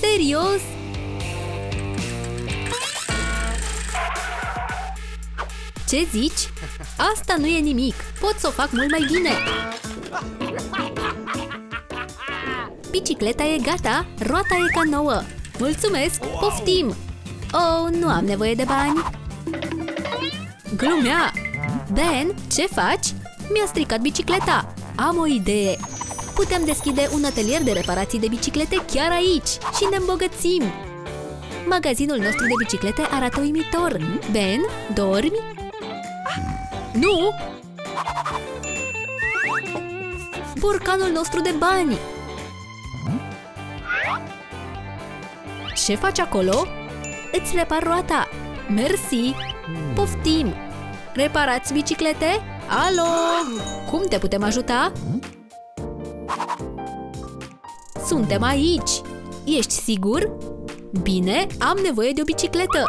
Serios? Ce zici? Asta nu e nimic. Pot să o fac mult mai bine. Bicicleta e gata, roata e ca nouă. Mulțumesc, poftim! Oh, nu am nevoie de bani. Glumea! Ben, ce faci? Mi-a stricat bicicleta. Am o idee. Putem deschide un atelier de reparații de biciclete chiar aici și ne îmbogățim. Magazinul nostru de biciclete arată uimitor. Ben, dormi? Nu! Burcanul nostru de bani! Ce faci acolo? Îți repar roata! Mersi! Poftim! Reparați biciclete? Alo! Cum te putem ajuta? Suntem aici! Ești sigur? Bine, am nevoie de o bicicletă!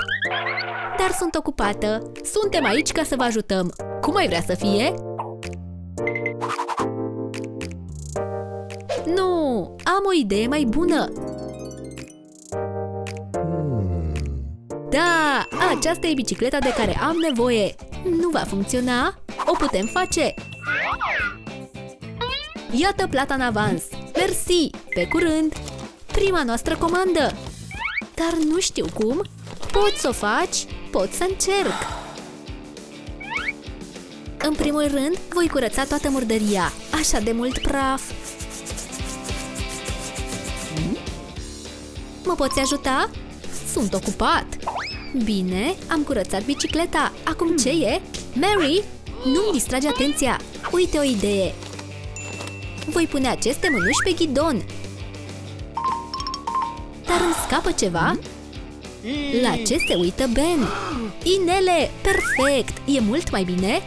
Dar sunt ocupată! Suntem aici ca să vă ajutăm! Cum ai vrea să fie? Nu! Am o idee mai bună! Da! Aceasta e bicicleta de care am nevoie! Nu va funcționa? O putem face! Iată plata în avans! Mersi! Pe curând! Prima noastră comandă! Dar nu știu cum! Poți să o faci? Pot să încerc! În primul rând, voi curăța toată murdăria. Așa de mult praf! Mă poți ajuta? Sunt ocupat! Bine, am curățat bicicleta. Acum ce e? Mary, nu-mi distrage atenția. Uite o idee. Voi pune aceste mânuși pe ghidon. Dar îmi scapă ceva? La ce se uită Ben? Inele! Perfect! E mult mai bine?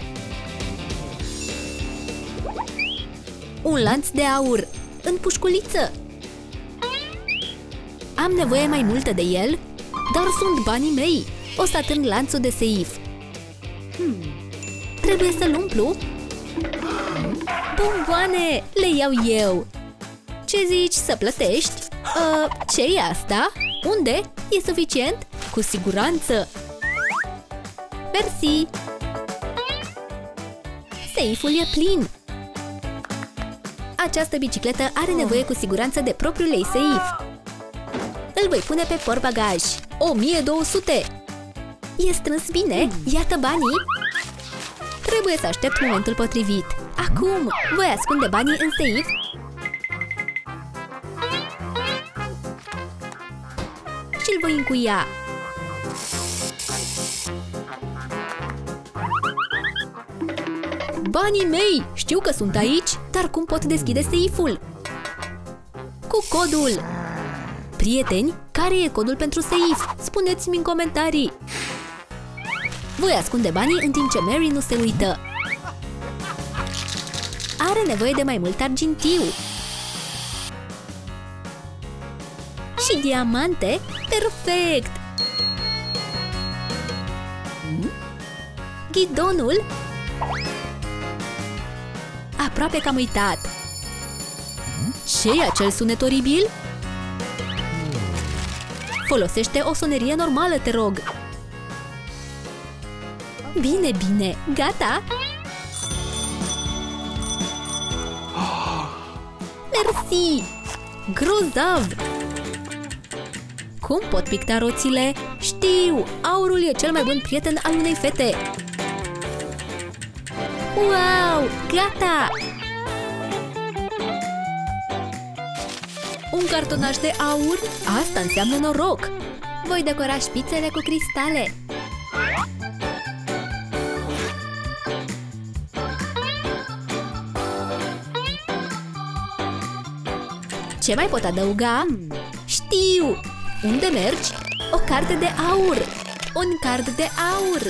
Un lanț de aur în pușculiță. Am nevoie mai multă de el, dar sunt banii mei. O să atârn lanțul de seif. Hmm. Trebuie să-l umplu? Bomboane! Le iau eu! Ce zici să plătești? Uh, ce e asta? Unde? E suficient? Cu siguranță! Mersi! Seiful e plin! Această bicicletă are nevoie cu siguranță de propriul ei seif. Îl voi pune pe portbagaj. 1200! E strâns bine? Iată banii! Trebuie să aștept momentul potrivit. Acum! Voi ascunde banii în seif? Și îl voi încuia. Banii mei! Știu că sunt aici, dar cum pot deschide seiful? Cu codul! Prieteni, care e codul pentru seif? Spuneți-mi în comentarii! Voi ascunde banii în timp ce Mary nu se uită. Are nevoie de mai mult argintiu. Și diamante? Perfect! Ghidonul? Aproape că am uitat. ce e acel sunet oribil? Folosește o sonerie normală, te rog! Bine, bine! Gata? Mersi! Grozav! Cum pot picta roțile? Știu! Aurul e cel mai bun prieten al unei fete! Wow! Gata! Un cartonaș de aur? Asta înseamnă noroc! Voi decora șpițele cu cristale! Ce mai pot adăuga? Știu! Unde mergi? O carte de aur! Un card de aur!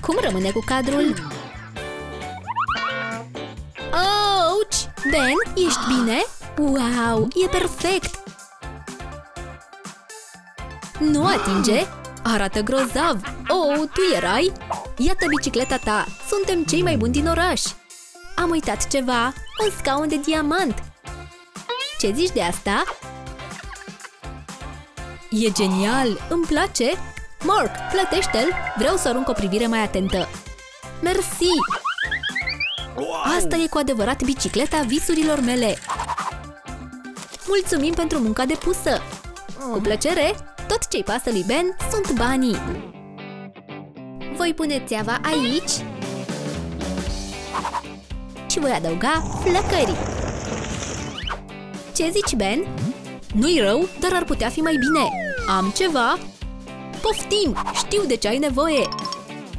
Cum rămâne cu cadrul? Ouch! Ben, ești bine? Wow, e perfect! Nu atinge! Arată grozav! Oh, tu erai? Iată bicicleta ta! Suntem cei mai buni din oraș! Am uitat ceva! Un scaun de diamant! Ce zici de asta? E genial! Îmi place! Mark, plătește-l! Vreau să arunc o privire mai atentă. Mersi! Asta e cu adevărat bicicleta visurilor mele! Mulțumim pentru munca depusă! Cu plăcere! Tot ce-i pasă lui Ben sunt banii! Voi pune țeava aici și voi adăuga flăcări. Ce zici, Ben? Nu-i rău, dar ar putea fi mai bine. Am ceva? Poftim! Știu de ce ai nevoie!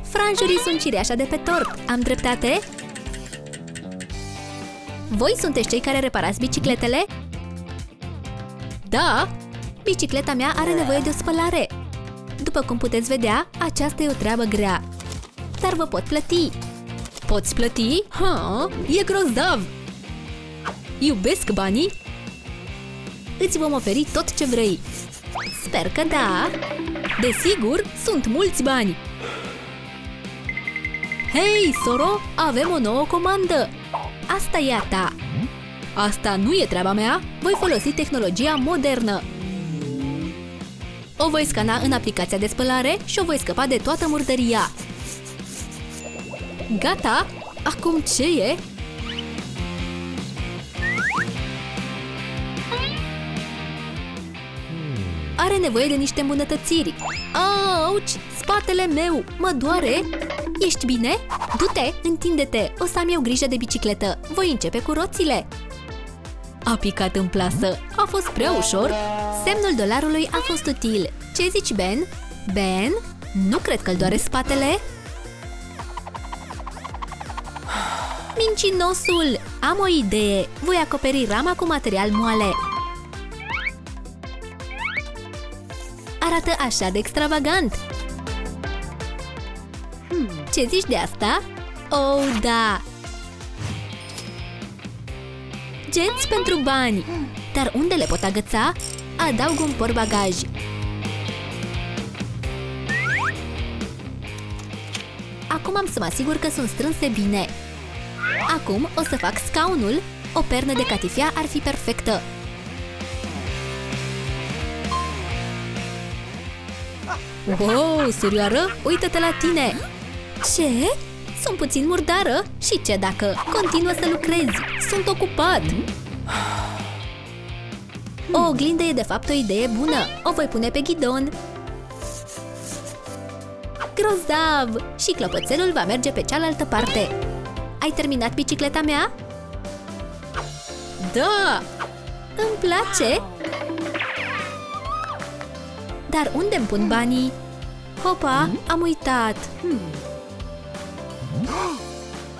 Franjurii sunt cireașa de pe tort. Am dreptate? Voi sunteți cei care reparați bicicletele? Da! Bicicleta mea are nevoie de o spălare. După cum puteți vedea, aceasta e o treabă grea. Dar vă pot plăti. Poți plăti? Ha, e grozav! Iubesc banii? Îți vom oferi tot ce vrei. Sper că da! Desigur, sunt mulți bani! Hei, Soro, avem o nouă comandă! Asta e a ta! Asta nu e treaba mea, voi folosi tehnologia modernă! O voi scana în aplicația de spălare și o voi scăpa de toată murdăria. Gata! Acum ce e? Are nevoie de niște îmbunătățiri. Auci! Spatele meu! Mă doare! Ești bine? Du-te! Întinde-te! O să am eu grijă de bicicletă! Voi începe cu roțile! A picat în plasă! A fost prea ușor! Semnul dolarului a fost util! Ce zici, Ben? Ben? Nu cred că-l doare spatele! Mincinosul! Am o idee! Voi acoperi rama cu material moale! Arată așa de extravagant! Hmm, ce zici de asta? Oh, da! Genți pentru bani! Dar unde le pot agăța? Adaug un portbagaj! Acum am să mă asigur că sunt strânse bine. Acum o să fac scaunul. O pernă de catifea ar fi perfectă. Wow, surioară, uită-te la tine! Ce? Sunt puțin murdară? Și ce dacă continuă să lucrezi? Sunt ocupat! O oglindă e de fapt o idee bună. O voi pune pe ghidon. Grozav! Și clopoțelul va merge pe cealaltă parte. Ai terminat bicicleta mea? Da! Îmi place! Dar unde îmi pun banii? Hopa, am uitat!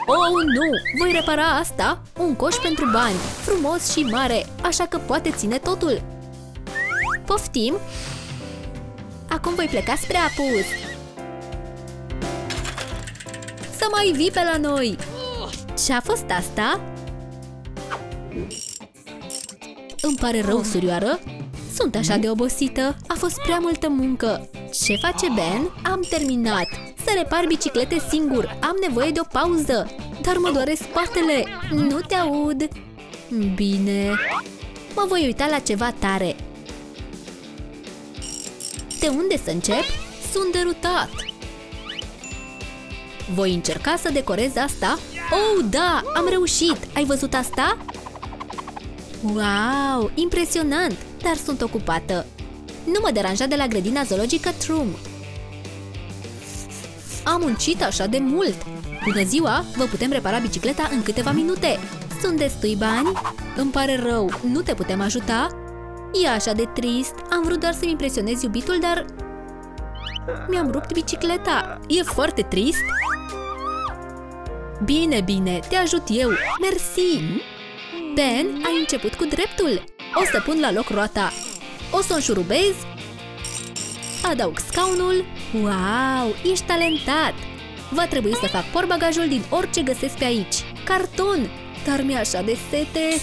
Oh, nu! Voi repara asta? Un coș pentru bani, frumos și mare, așa că poate ține totul! Poftim! Acum voi pleca spre apus! Să mai vii pe la noi! Ce-a fost asta? Îmi pare rău, surioară! Sunt așa de obosită! A fost prea multă muncă! Ce face Ben? Am terminat! Să repar biciclete singur! Am nevoie de o pauză! Dar mă doare spatele! Nu te aud! Bine... Mă voi uita la ceva tare! De unde să încep? Sunt derutat! Voi încerca să decorez asta? Oh, da! Am reușit! Ai văzut asta? Wow! Impresionant! Dar sunt ocupată! Nu mă deranja de la grădina zoologică Trum. Am muncit așa de mult! Bună ziua! Vă putem repara bicicleta în câteva minute! Sunt destui bani? Îmi pare rău, nu te putem ajuta? E așa de trist! Am vrut doar să-mi impresionez iubitul, dar... Mi-am rupt bicicleta! E foarte trist! Bine, bine, te ajut eu! Mersi! Ben, ai început cu dreptul! O să pun la loc roata! O să o înșurubez Adaug scaunul Wow, ești talentat! Va trebui să fac portbagajul din orice găsesc pe aici Carton! Dar mi-e așa de sete!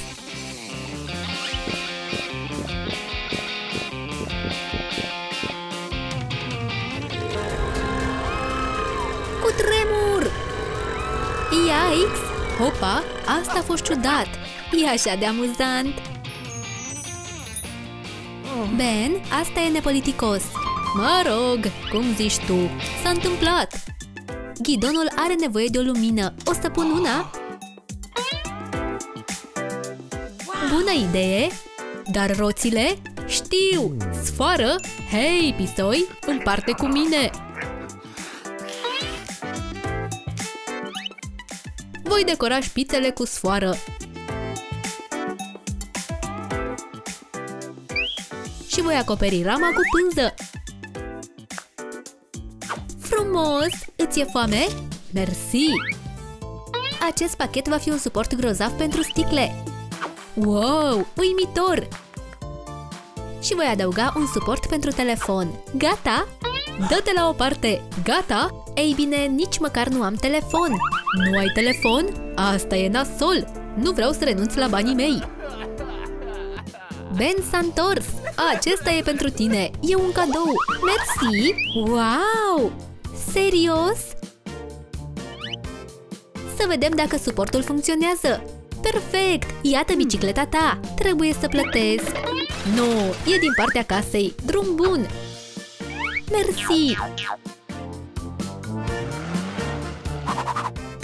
Hopa, asta a fost ciudat! E așa de amuzant! Ben, asta e nepoliticos. Mă rog, cum zici tu? S-a întâmplat. Ghidonul are nevoie de o lumină. O să pun una? Bună idee! Dar roțile? Știu! Sfoară? Hei, pisoi, împarte cu mine! Voi decora șpițele cu sfoară. Și voi acoperi rama cu pânză. Frumos! Îți e foame? Mersi! Acest pachet va fi un suport grozav pentru sticle. Wow! Uimitor! Și voi adăuga un suport pentru telefon. Gata? Dă-te la o parte! Gata? Ei bine, nici măcar nu am telefon. Nu ai telefon? Asta e nasol! Nu vreau să renunț la banii mei. Ben s-a întors! Acesta e pentru tine! E un cadou! Mersi! Wow! Serios? Să vedem dacă suportul funcționează! Perfect! Iată bicicleta ta! Trebuie să plătesc! Nu, e din partea casei! Drum bun! Mersi!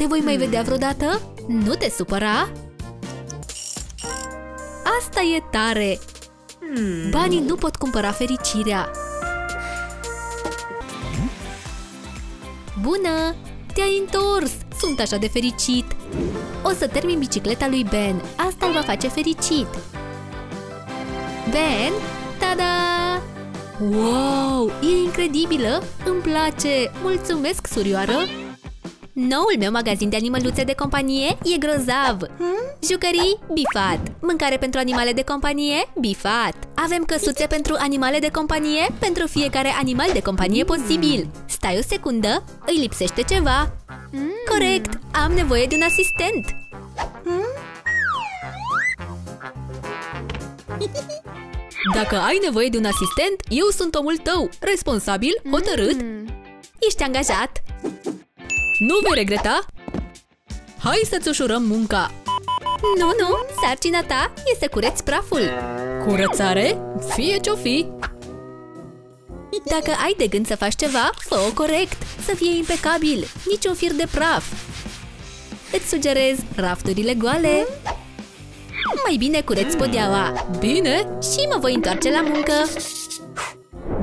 Te voi mai vedea vreodată? Nu te supăra? Asta e tare! Banii nu pot cumpăra fericirea! Bună! Te-ai întors! Sunt așa de fericit! O să termin bicicleta lui Ben. Asta îl va face fericit. Ben? Tada! Wow! E incredibilă! Îmi place! Mulțumesc, surioară! Noul meu magazin de animăluțe de companie e grozav! Hmm? Jucării? Bifat! Mâncare pentru animale de companie? Bifat! Avem căsuțe pentru animale de companie pentru fiecare animal de companie posibil! Stai o secundă, îi lipsește ceva! Mm. Corect! Am nevoie de un asistent! Mm? Dacă ai nevoie de un asistent, eu sunt omul tău, responsabil, hotărât. Mm. Ești angajat. Nu vei regreta? Hai să-ți ușurăm munca! Nu, nu, sarcina ta e să cureți praful. Curățare? Fie ce-o fi! Dacă ai de gând să faci ceva, fă-o corect, să fie impecabil, niciun fir de praf. Îți sugerez rafturile goale. Mai bine cureți podeaua. Bine, și mă voi întoarce la muncă.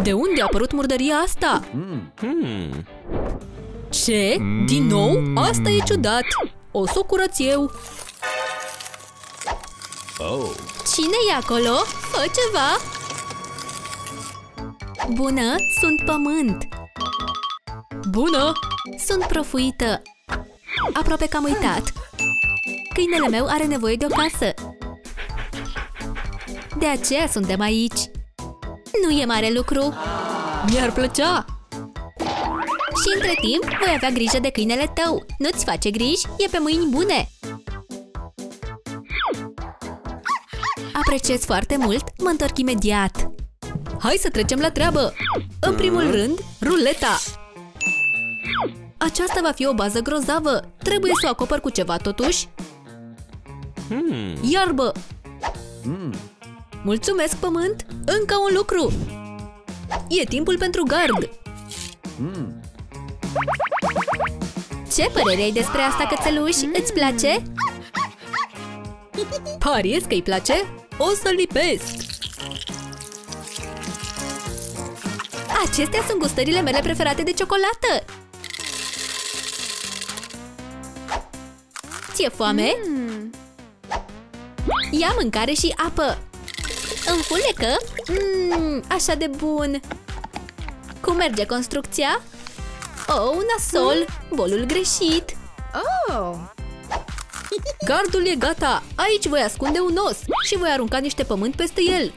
De unde a apărut murdăria asta? Ce? Din nou? Asta e ciudat. O să o curăț eu. Cine e acolo? Fă ceva! Bună, sunt pământ! Bună! Sunt prăfuită! Aproape că am uitat. Câinele meu are nevoie de o casă. De aceea suntem aici. Nu e mare lucru. Mi-ar plăcea! Și între timp voi avea grijă de câinele tău. Nu-ți face griji? E pe mâini bune! Apreciez foarte mult, mă întorc imediat. Hai să trecem la treabă! În primul rând, ruleta! Aceasta va fi o bază grozavă. Trebuie să o acopăr cu ceva totuși. Iarbă! Mulțumesc, pământ! Încă un lucru! E timpul pentru gard! Ce părere ai despre asta, cățeluș? Îți place? Pariez că îi place? O să lipesc! Acestea sunt gustările mele preferate de ciocolată! Ți-e foame? Mm. Ia mâncare și apă! Înfulecă? Mm, așa de bun! Cum merge construcția? Oh, un nasol! Bolul greșit! Oh! Gardul e gata! Aici voi ascunde un os și voi arunca niște pământ peste el.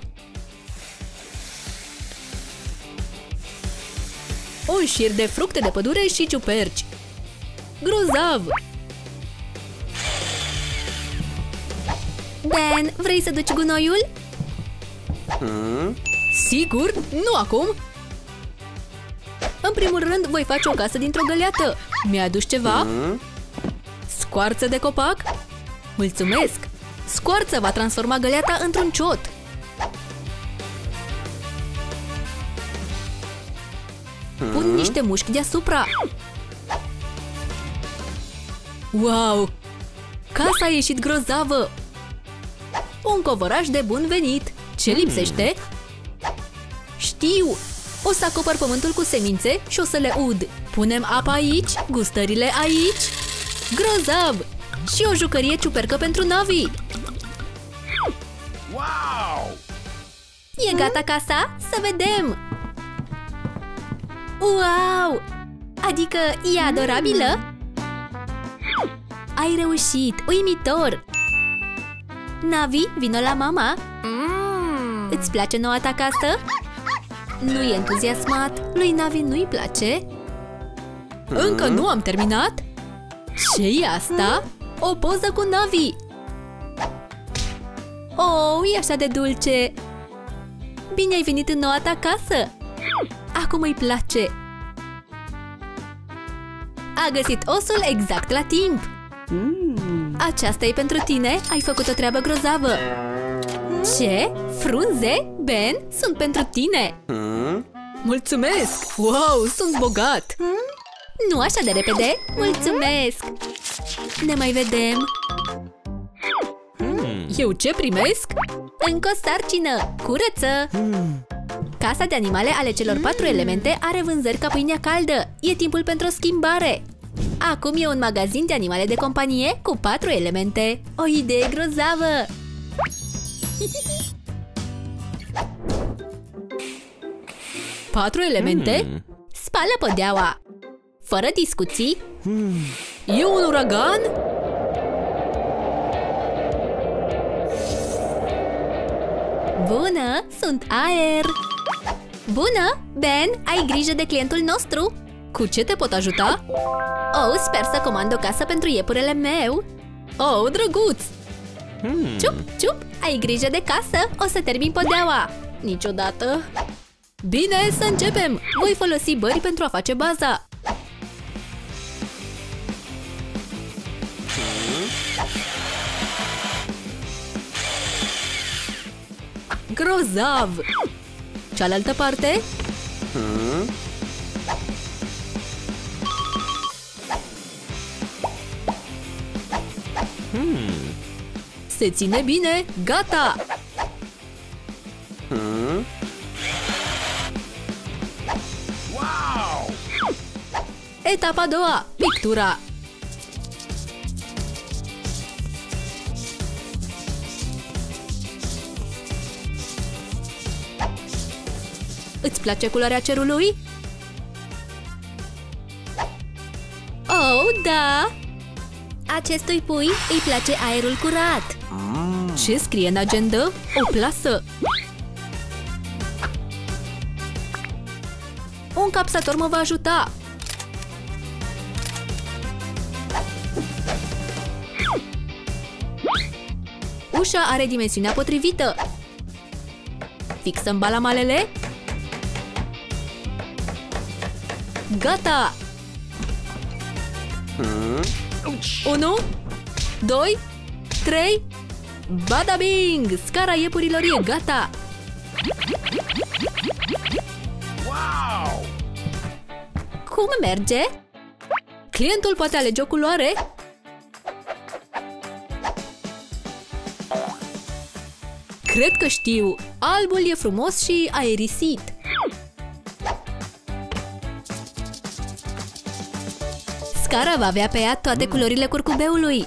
Un șir de fructe de pădure și ciuperci. Grozav! Ben, vrei să duci gunoiul? Hmm? Sigur, nu acum! În primul rând, voi face o casă dintr-o găleată. Mi-a adus ceva? Mm. Scoarță de copac? Mulțumesc! Scoarța va transforma găleata într-un ciot. Mm. Pun niște mușchi deasupra. Wow! Casa a ieșit grozavă! Un covoraj de bun venit! Ce mm. lipsește? Știu! O să acopăr pământul cu semințe și o să le ud. Punem apa aici, gustările aici. Grozav! Și o jucărie ciupercă pentru Navi. Wow! E gata casa? Să vedem! Wow! Adică e adorabilă? Ai reușit! Uimitor! Navi, vino la mama! Mm. Îți place noua ta casă? Nu e entuziasmat, lui Navi nu-i place. Încă nu am terminat? ce e asta? O poză cu Navi! Oh, e așa de dulce! Bine ai venit în noua ta casă! Acum îi place! A găsit osul exact la timp! Aceasta e pentru tine, ai făcut o treabă grozavă! Ce? Frunze? Ben, sunt pentru tine! Mulțumesc! Wow, sunt bogat! Nu așa de repede! Mulțumesc! Ne mai vedem! Eu ce primesc? Încă o sarcină! Curăță! Casa de animale ale celor patru elemente are vânzări ca pâinea caldă. E timpul pentru o schimbare. Acum e un magazin de animale de companie cu patru elemente. O idee grozavă! Patru elemente? Spală pădeaua! Fără discuții? E un uragan? Bună, sunt Aer! Bună! Ben, ai grijă de clientul nostru? Cu ce te pot ajuta? Oh, sper să comand o casă pentru iepurele meu! Oh, drăguț! Ciup, ciup, ai grijă de casă, o să termin podeaua! Niciodată! Bine, să începem! Voi folosi bări pentru a face baza! Grozav! Cealaltă parte? Se ține bine! Gata! Wow! Etapa a doua, pictura. Îți place culoarea cerului? Oh, da! Acestui pui îi place aerul curat. Ce scrie în agenda? O plasă. Un capsator mă va ajuta. Ușa are dimensiunea potrivită. Fixăm balamalele. Gata! 1, 2, 3, bada bing! Scara iepurilor e gata! Wow! Cum merge? Clientul poate alege o culoare? Cred că știu! Albul e frumos și aerisit. Scara va avea pe ea toate culorile curcubeului.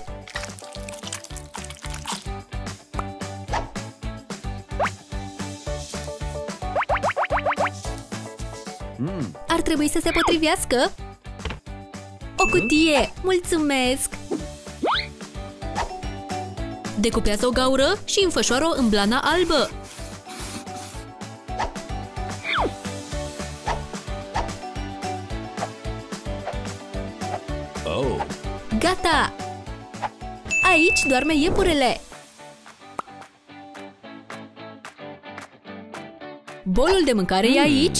Ar trebui să se potrivească? O cutie! Mulțumesc! Decupează o gaură și înfășoară-o în blana albă. Doarme iepurele. Bolul de mâncare e aici.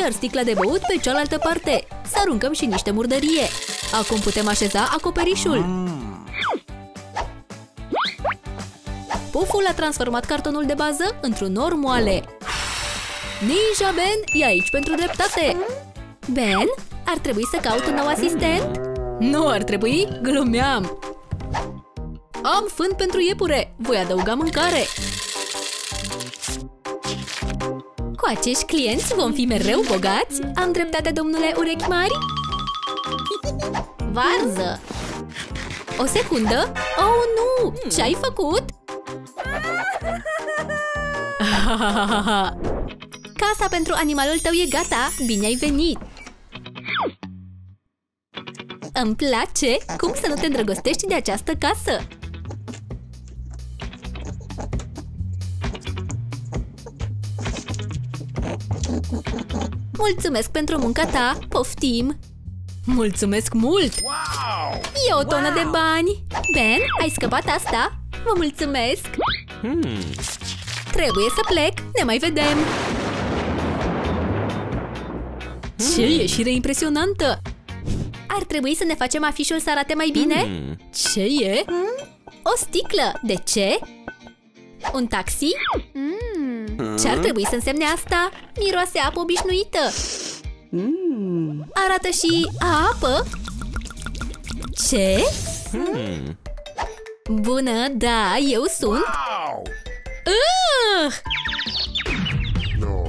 Iar sticla de băut pe cealaltă parte. Să aruncăm și niște murdărie. Acum putem așeza acoperișul. Puful a transformat cartonul de bază într-un nor moale. Ninja Ben e aici pentru dreptate! Ben, ar trebui să caut un nou asistent? Nu ar trebui, glumeam! Am fân pentru iepure, voi adăuga mâncare! Cu acești clienți vom fi mereu bogați? Am dreptate, domnule urechi mari? Varză! O secundă! Oh, nu! Ce-ai făcut? Casa pentru animalul tău e gata! Bine ai venit! Îmi place! Cum să nu te îndrăgostești de această casă? Mulțumesc pentru munca ta! Poftim! Mulțumesc mult! Wow! E o tonă de bani! Ben, ai scăpat asta? Vă mulțumesc! Hmm. Trebuie să plec! Ne mai vedem! Ce ieșire impresionantă! Ar trebui să ne facem afișul să arate mai bine? Hmm. Ce e? O sticlă! De ce? Un taxi? Ce ar trebui să însemne asta? Miroase apă obișnuită! Arată și a apă? Ce? Hmm. Bună, da, eu sunt! Wow! Uh! No.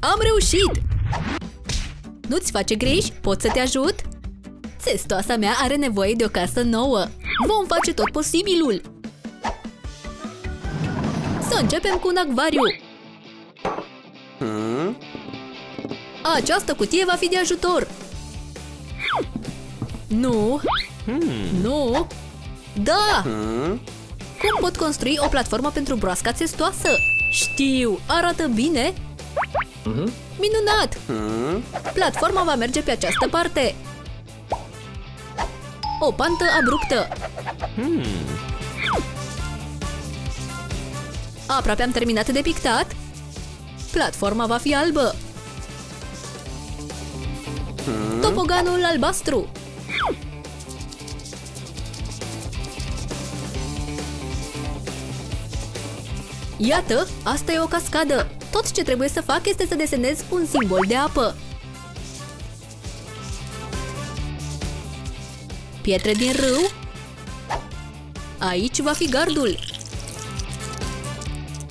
Am reușit! Nu-ți face griji? Pot să te ajut? Țestoasa mea are nevoie de o casă nouă. Vom face tot posibilul. Să începem cu un acvariu. Hmm. Această cutie va fi de ajutor. Nu, Hmm. nu. Da! Hmm. Cum pot construi o platformă pentru broasca țestoasă? Știu, arată bine. Minunat! Hmm. Platforma va merge pe această parte. O pantă abruptă. Aproape am terminat de pictat. Platforma va fi albă. Topoganul albastru. Iată, asta e o cascadă. Tot ce trebuie să fac este să desenez un simbol de apă. Pietre din râu. Aici va fi gardul.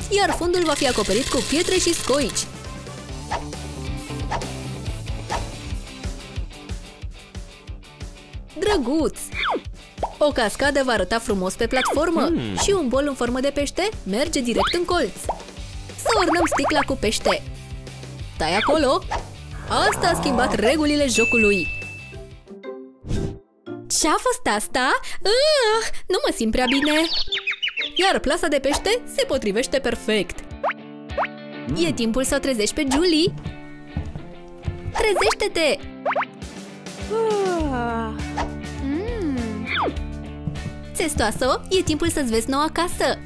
Iar fundul va fi acoperit cu pietre și scoici. Drăguț! O cascadă va arăta frumos pe platformă Hmm. și un bol în formă de pește merge direct în colț. Să ornăm sticla cu pește. Tai acolo! Asta a schimbat regulile jocului. Ce-a fost asta? Uh, nu mă simt prea bine. Iar plasa de pește se potrivește perfect. E timpul să o trezești pe Julie. Trezește-te! Țestoasă, e timpul să-ți vezi noua casă.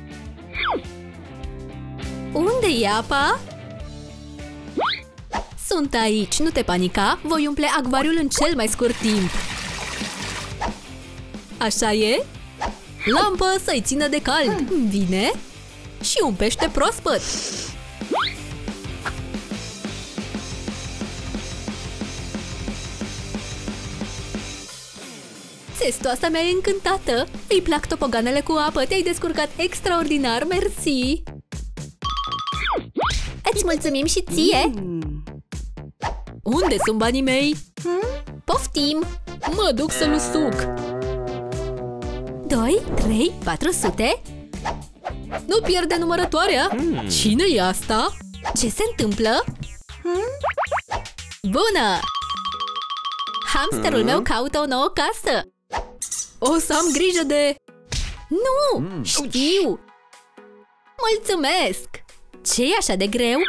Unde e apa? Sunt aici, nu te panica, voi umple acvariul în cel mai scurt timp. Așa e? Lampă să-i țină de cald. Bine. Și un pește proaspăt. Țestoasa mea e încântată. Îi plac topoganele cu apă. Te-ai descurcat extraordinar, mersi. Îți mulțumim și ție. Unde sunt banii mei? Poftim! Mă duc să-l suc. 2, 3, 400? Nu pierde numărătoarea! Cine e asta? Ce se întâmplă? Bună! Hamsterul meu caută o nouă casă! O să am grijă de... Nu! Știu! Mulțumesc! ce e așa de greu?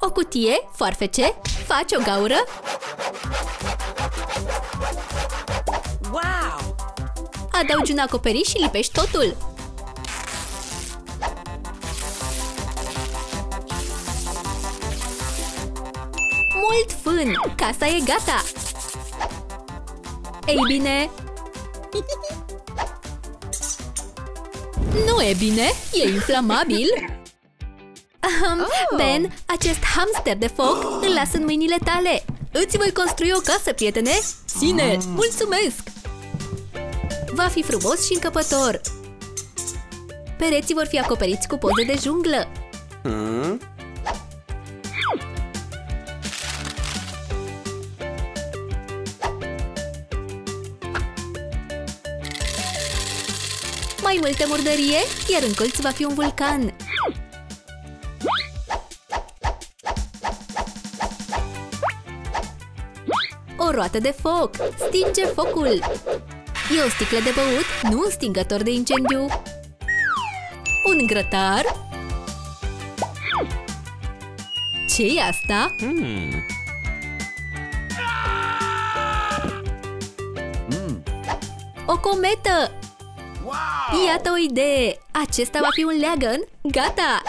O cutie, foarfece, faci o gaură Adaugi un acoperiș și lipești totul. Mult fân! Casa e gata! Ei bine... Nu e bine! E inflamabil! Ahem, Ben, acest hamster de foc îl las în mâinile tale. Îți voi construi o casă, prietene. Ține! Mulțumesc! Va fi frumos și încăpător. Pereții vor fi acoperiți cu poze de junglă. Hmm? Mai multe murdărie, iar în colț va fi un vulcan. O roată de foc! Stinge focul! E o sticlă de băut, nu un stingător de incendiu. Un grătar. ce e asta? Hmm. O cometă! Iată o idee! Acesta va fi un leagăn? Gata!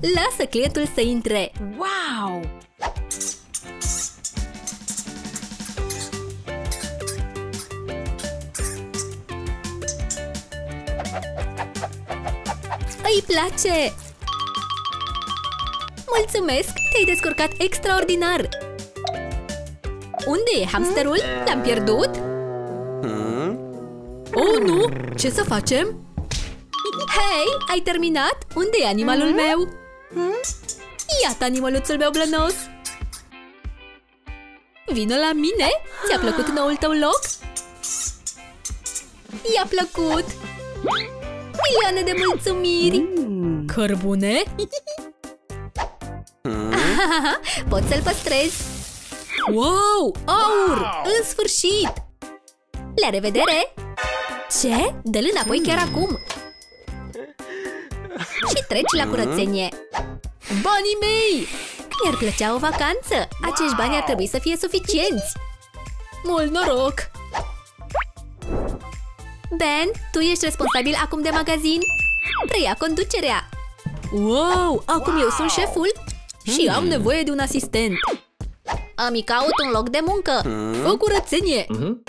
Lasă clientul să intre! Wow! Îi place! Mulțumesc! Te-ai descurcat extraordinar! Unde e hamsterul? L-am pierdut? Hmm? Oh, nu! Ce să facem? Hei, ai terminat? Unde e animalul meu? Iată animăluțul meu blănos! Vino la mine! Ți-a plăcut noul tău loc? I-a plăcut! Milioane de mulțumiri! Cărbune? Pot să-l păstrez! Wow! Aur! În sfârșit! La revedere! Ce? Dă-l înapoi chiar acum! Și treci la curățenie! Banii mei! Mi-ar plăcea o vacanță! Acești bani ar trebui să fie suficienți! Mult noroc! Ben, tu ești responsabil acum de magazin? Preia conducerea! Wow! Acum eu sunt șeful și am nevoie de un asistent! Îmi caut un loc de muncă! Fă curățenie! Mhm.